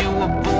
you were born